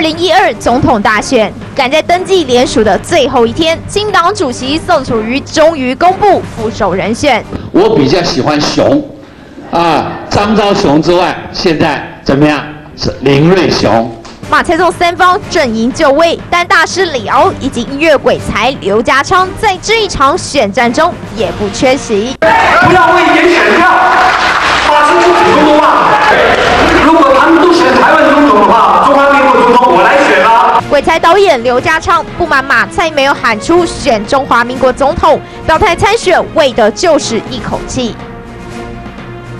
二零一二总统大选，赶在登记联署的最后一天，新党主席宋楚瑜终于公布副手人选。我比较喜欢熊，啊，张昭雄之外，现在怎么样？是林瑞雄。马前总三方阵营就位，但大师李敖以及音乐鬼才刘家昌在这一场选战中也不缺席。不要为一点选票鬼才导演刘家昌不满马蔡没有喊出选中华民国总统，表态参选为的就是一口气。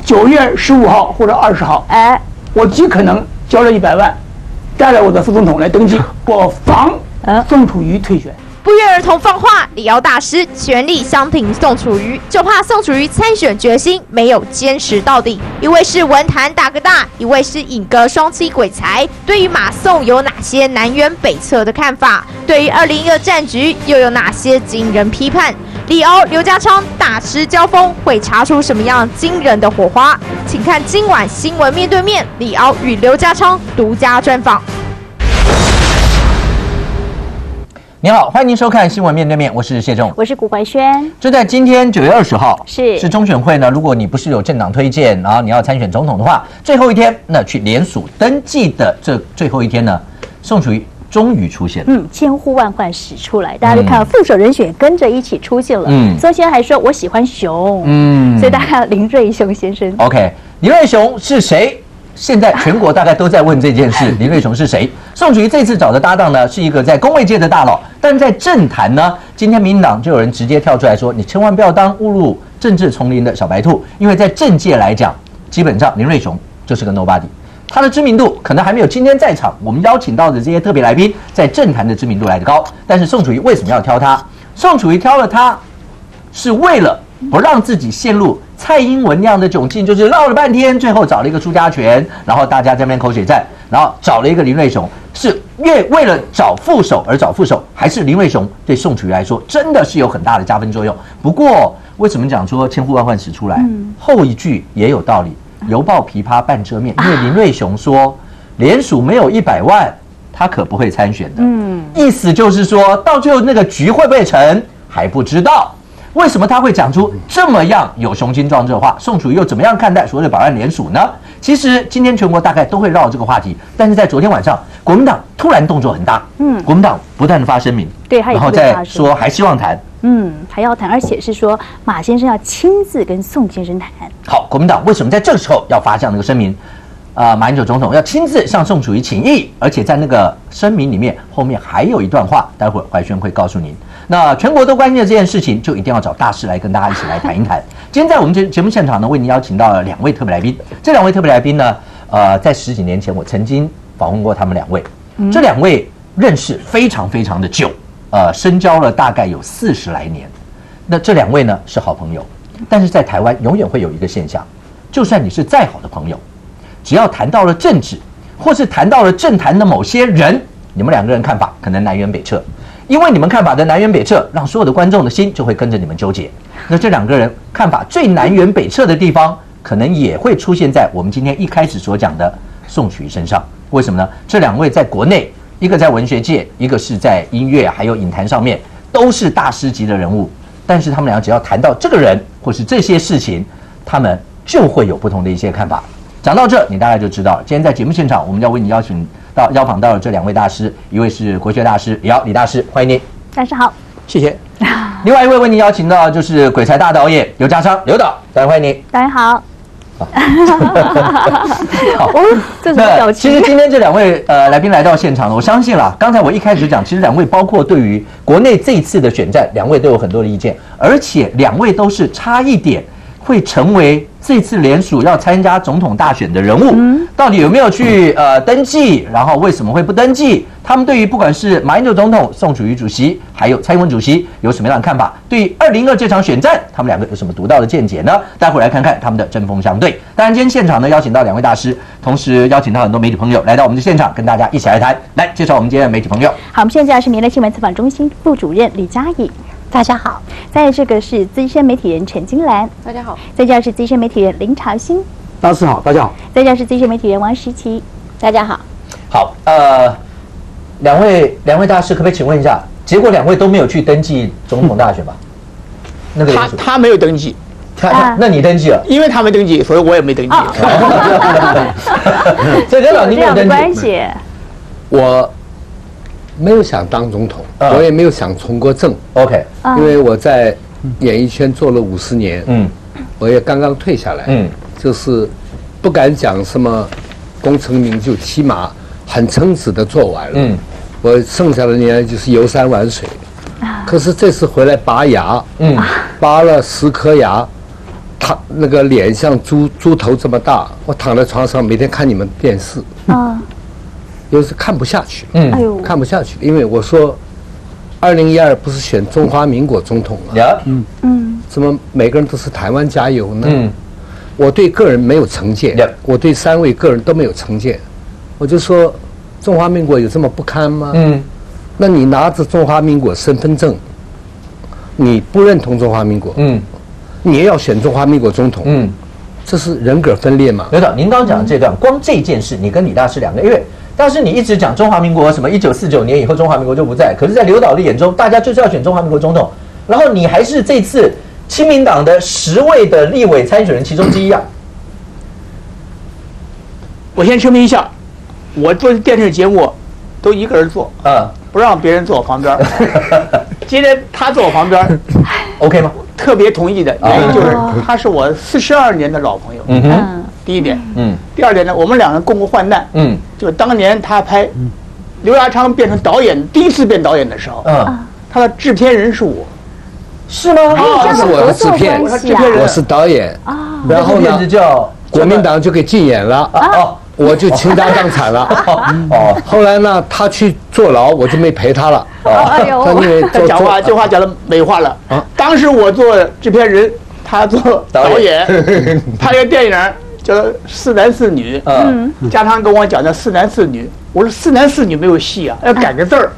九月十五号或者二十号，哎，我极可能交了一百万。带来我的副总统来登记，我防宋楚瑜退选。不约而同放话，李敖大师全力相挺宋楚瑜，就怕宋楚瑜参选决心没有坚持到底。一位是文坛大哥大，一位是影歌双栖鬼才。对于马宋有哪些南辕北辙的看法？对于二零一二战局又有哪些惊人批判？李敖、刘家昌大师交锋会擦出什么样惊人的火花？请看今晚新闻面对面，李敖与刘家昌独家专访。你好，欢迎您收看新闻面对面，我是谢仲，我是古怀轩。就在今天九月二十号，是是中选会呢。如果你不是有政党推荐，然后你要参选总统的话，最后一天那去联署登记的这最后一天呢，宋楚瑜终于出现了。嗯，千呼万唤始出来，大家都看到副手人选跟着一起出现了。嗯，所以现在还说我喜欢熊，嗯，所以大家林瑞雄先生。OK，林瑞雄是谁？现在全国大概都在问这件事，林瑞雄是谁？宋楚瑜这次找的搭档呢，是一个在工位界的大佬，但在政坛呢，今天民进党就有人直接跳出来说，你千万不要当误入政治丛林的小白兔，因为在政界来讲，基本上林瑞雄就是个 nobody，他的知名度可能还没有今天在场我们邀请到的这些特别来宾在政坛的知名度来的高。但是宋楚瑜为什么要挑他？宋楚瑜挑了他，是为了不让自己陷入。蔡英文那样的窘境，就是绕了半天，最后找了一个朱家权，然后大家在那边口水战，然后找了一个林瑞雄，是越为了找副手而找副手，还是林瑞雄对宋楚瑜来说真的是有很大的加分作用？不过为什么讲说千呼万唤始出来？后一句也有道理，犹抱琵琶半遮面，因为林瑞雄说连署没有一百万，他可不会参选的。嗯，意思就是说到最后那个局会不会成还不知道。为什么他会讲出这么样有雄心壮志的话？宋楚瑜又怎么样看待所谓的保安联署呢？其实今天全国大概都会绕这个话题，但是在昨天晚上，国民党突然动作很大，嗯，国民党不断的发声明，对，然后再说还希望谈，嗯，还要谈，而且是说马先生要亲自跟宋先生谈。好，国民党为什么在这个时候要发这样的一个声明？啊，马英九总统要亲自向宋楚瑜请意，而且在那个声明里面后面还有一段话，待会儿怀轩会告诉您。那全国都关心的这件事情，就一定要找大师来跟大家一起来谈一谈。今天在我们节节目现场呢，为您邀请到了两位特别来宾。这两位特别来宾呢，呃，在十几年前我曾经访问过他们两位。这两位认识非常非常的久，呃，深交了大概有四十来年。那这两位呢是好朋友，但是在台湾永远会有一个现象，就算你是再好的朋友，只要谈到了政治，或是谈到了政坛的某些人，你们两个人看法可能南辕北辙。因为你们看法的南辕北辙，让所有的观众的心就会跟着你们纠结。那这两个人看法最南辕北辙的地方，可能也会出现在我们今天一开始所讲的宋曲身上。为什么呢？这两位在国内，一个在文学界，一个是在音乐还有影坛上面，都是大师级的人物。但是他们俩只要谈到这个人或是这些事情，他们就会有不同的一些看法。讲到这，你大概就知道。今天在节目现场，我们要为你邀请。到邀访到的这两位大师，一位是国学大师李敖李大师，欢迎您。大师好，谢谢。另外一位为您邀请到就是鬼才大导演刘家昌刘导，大家欢迎您。大家好。好，这是其实今天这两位呃来宾来到现场，我相信啦，刚才我一开始讲，其实两位包括对于国内这一次的选战，两位都有很多的意见，而且两位都是差一点会成为。这次联署要参加总统大选的人物，到底有没有去呃登记？然后为什么会不登记？他们对于不管是马英九总统、宋楚瑜主席，还有蔡英文主席，有什么样的看法？对于二零二这场选战，他们两个有什么独到的见解呢？待会来看看他们的针锋相对。当然，今天现场呢邀请到两位大师，同时邀请到很多媒体朋友来到我们的现场，跟大家一起来谈。来介绍我们今天的媒体朋友。好，我们现在是民乐新闻采访中心副主任李佳怡。大家好，在这个是资深媒体人陈金兰，大家好，在这是资深媒体人林朝兴，大师好，大家好，在这是资深媒体人王时琪，大家好，好，呃，两位两位大师，可不可以请问一下，结果两位都没有去登记总统大选吧？那个他他没有登记，他那你登记了？因为他没登记，所以我也没登记。这跟老您有关系？我没有想当总统，我也没有想从过政。OK，因为我在演艺圈做了五十年，嗯，我也刚刚退下来，嗯，就是不敢讲什么功成名就，起码很称职的做完了。嗯，我剩下的年就是游山玩水。可是这次回来拔牙，嗯，拔了十颗牙，躺那个脸像猪猪头这么大，我躺在床上每天看你们电视，啊，有时看不下去，嗯，哎呦，看不下去，因为我说，二零一二不是选中华民国总统吗？呀，嗯。嗯，怎么每个人都是台湾加油呢？嗯，我对个人没有成见，我对三位个人都没有成见，我就说，中华民国有这么不堪吗？嗯。那你拿着中华民国身份证，你不认同中华民国，嗯，你也要选中华民国总统，嗯，这是人格分裂嘛？刘导，您刚讲的这段，光这件事，你跟李大师两个，因为但是你一直讲中华民国什么一九四九年以后中华民国就不在，可是，在刘导的眼中，大家就是要选中华民国总统，然后你还是这次亲民党的十位的立委参选人其中之一啊。我先声明一下，我做电视节目都一个人做，嗯。不让别人坐我旁边 今天他坐我旁边，OK 吗？特别同意的原因就是他是我四十二年的老朋友。嗯哼，第一点。嗯。第二点呢，我们两个共过患难。嗯。就当年他拍刘亚昌变成导演，第一次变导演的时候，嗯，他的制片人是我。是吗？这是我的制片，我是导演。啊。然后呢，叫国民党就给禁演了。啊。我就倾家荡产了，哦，后来呢，他去坐牢，我就没陪他了。哎呦，他 讲话这话讲的美化了。啊，当时我做制片人，他做导演，拍个电影叫《四男四女》。嗯，家常跟我讲的四男四女，我说四男四女没有戏啊，要改个字儿。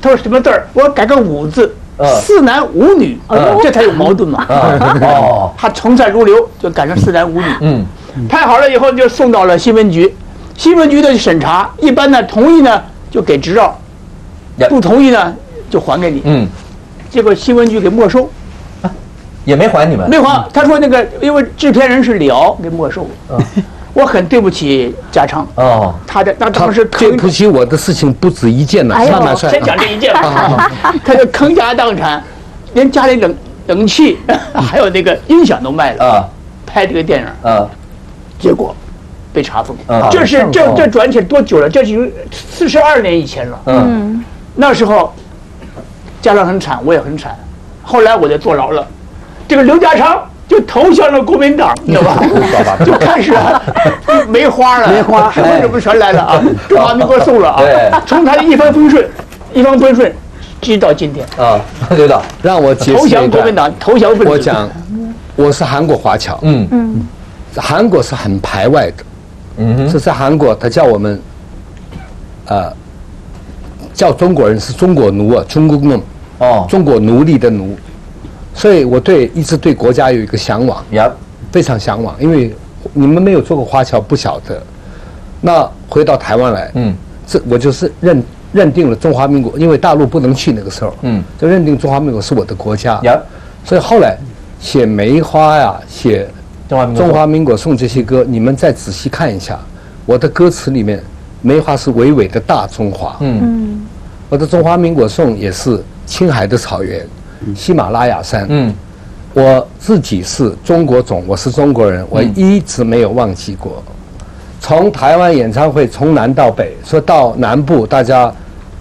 他说什么字儿？我说改个五字，四男五女，这才有矛盾嘛。哦，他从善如流，就改成四男五女。嗯。拍好了以后就送到了新闻局，新闻局的审查，一般呢同意呢就给执照，不同意呢就还给你。嗯，结果新闻局给没收，也没还你们。没还，他说那个因为制片人是李敖，给没收。嗯，我很对不起贾昌。哦，他的那当时对不起我的事情不止一件呢，慢慢算。先讲这一件吧。他就倾家荡产，连家里冷冷气 还有那个音响都卖了啊，拍这个电影啊。结果被查封，这是这这转起来多久了？这已经四十二年以前了。嗯，那时候家长很惨，我也很惨。后来我就坐牢了，这个刘家昌就投向了国民党，你知道吧？就开始梅花了，梅花什么什么全来了啊！中华民国送了啊！从他的一帆风顺，一帆风顺，直到今天。啊，刘导。让我投降国民党，投降我讲，我是韩国华侨。嗯。嗯。韩国是很排外的，嗯，这在韩国，他叫我们，呃，叫中国人是中国奴啊，中国奴，哦，中国奴隶的奴，所以我对一直对国家有一个向往，呀，非常向往，因为你们没有做过华侨，不晓得。那回到台湾来，嗯，这我就是认认定了中华民国，因为大陆不能去那个时候，嗯，就认定中华民国是我的国家，呀，所以后来写梅花呀，写。中华民国颂这些歌，你们再仔细看一下，我的歌词里面，梅花是巍巍的大中华。嗯，我的中华民国颂也是青海的草原，喜马拉雅山。嗯，我自己是中国种，我是中国人，我一直没有忘记过。从台湾演唱会从南到北，说到南部，大家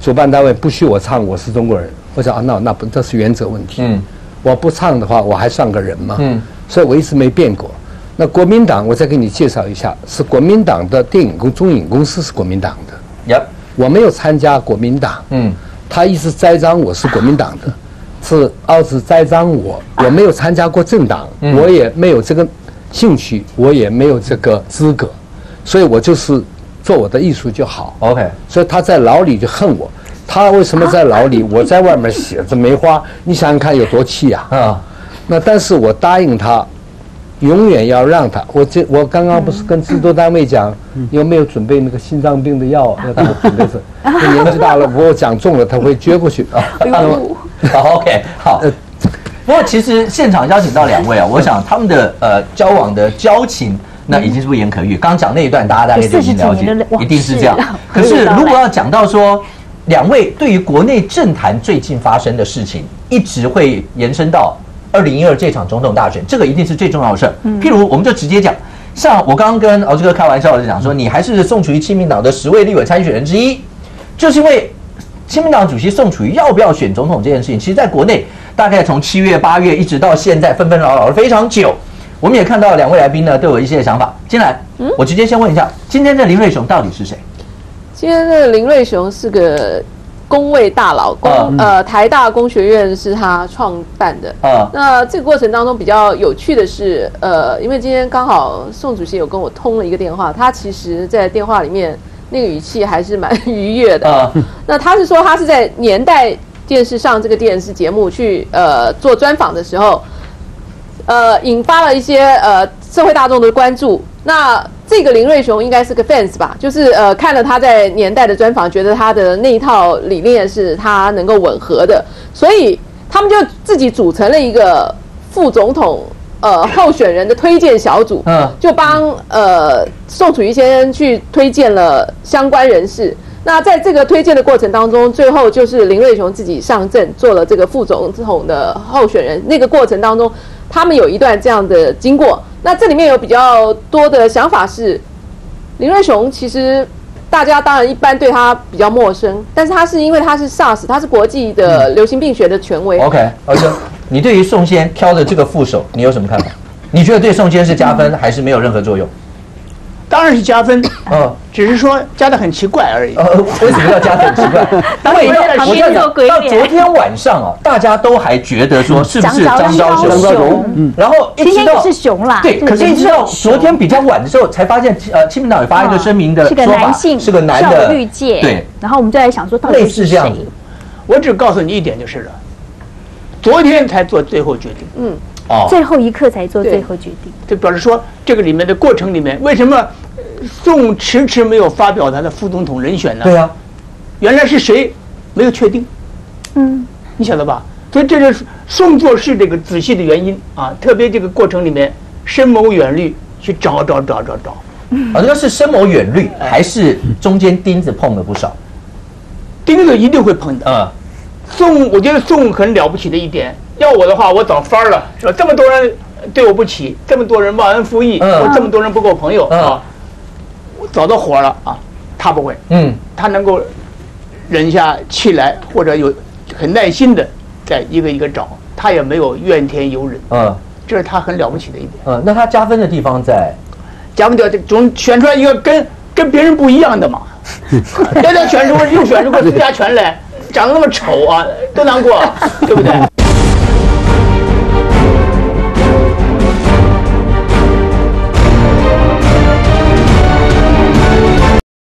主办单位不许我唱，我是中国人。我想啊，那那不这是原则问题。嗯，我不唱的话，我还算个人吗？嗯。所以我一直没变过。那国民党，我再给你介绍一下，是国民党的电影公中影公司是国民党的。呀，我没有参加国民党。嗯，他一直栽赃我是国民党的，是二是栽赃我，我没有参加过政党，我也没有这个兴趣，我也没有这个资格，所以我就是做我的艺术就好。OK，所以他在牢里就恨我，他为什么在牢里？我在外面写着梅花，你想想看有多气呀？啊。那但是我答应他，永远要让他。我这我刚刚不是跟制作单位讲，有没有准备那个心脏病的药？要他们准备是，年纪大了，我讲重了，他会撅过去啊。好，OK，好。不过其实现场邀请到两位啊，我想他们的呃交往的交情，那已经是不言可喻。刚刚讲那一段，大家大概就已经了解，一定是这样。可是如果要讲到说，两位对于国内政坛最近发生的事情，一直会延伸到二零一二这场总统大选，这个一定是最重要的事儿。譬如我们就直接讲，像我刚刚跟敖志哥开玩笑的讲说，你还是宋楚瑜亲民党的十位立委参选人之一，就是因为亲民党主席宋楚瑜要不要选总统这件事情，其实在国内。大概从七月、八月一直到现在，纷纷扰扰了非常久。我们也看到两位来宾呢都有一些想法。进来，我直接先问一下，今天的林瑞雄到底是谁？今天的林瑞雄是个工位大佬，工呃台大工学院是他创办的。啊，那这个过程当中比较有趣的是，呃，因为今天刚好宋主席有跟我通了一个电话，他其实在电话里面那个语气还是蛮 愉悦的。啊，那他是说他是在年代。电视上这个电视节目去呃做专访的时候，呃引发了一些呃社会大众的关注。那这个林瑞雄应该是个 fans 吧，就是呃看了他在年代的专访，觉得他的那一套理念是他能够吻合的，所以他们就自己组成了一个副总统呃候选人的推荐小组，嗯，就帮呃宋楚瑜先生去推荐了相关人士。那在这个推荐的过程当中，最后就是林瑞雄自己上阵做了这个副总统的候选人。那个过程当中，他们有一段这样的经过。那这里面有比较多的想法是，林瑞雄其实大家当然一般对他比较陌生，但是他是因为他是 SARS，他是国际的流行病学的权威。OK，而且你对于宋先挑的这个副手，你有什么看法？你觉得对宋先是加分，还是没有任何作用？当然是加分，嗯，只是说加的很奇怪而已。为什么要加的很奇怪？因为我要讲到昨天晚上啊，大家都还觉得说是不是张昭雄？嗯，然后一直到是熊啦，对，可是一直到昨天比较晚的时候，才发现呃，亲民党有发一个声明的是个男性，是个男的绿界，对。然后我们就在想说，到底是谁？我只告诉你一点就是了，昨天才做最后决定，嗯。哦最后一刻才做最后决定，就表示说这个里面的过程里面，为什么宋迟迟没有发表他的副总统人选呢？对啊，原来是谁没有确定？嗯，你晓得吧？所以这就是宋做事这个仔细的原因啊，特别这个过程里面深谋远虑，去找找找找找。啊，这个是深谋远虑，还是中间钉子碰了不少？钉子一定会碰的。嗯，宋，我觉得宋很了不起的一点。要我的话，我早翻了，是吧？这么多人对我不起，这么多人忘恩负义，我这么多人不够朋友啊，我早都火了啊。他不会，嗯，他能够忍下气来，或者有很耐心的在一个一个找，他也没有怨天尤人，嗯，这是他很了不起的一点。嗯，那他加分的地方在，加分的总选出来一个跟跟别人不一样的嘛，现在选出又选出个苏家全来，长得那么丑啊，多难过，对不对？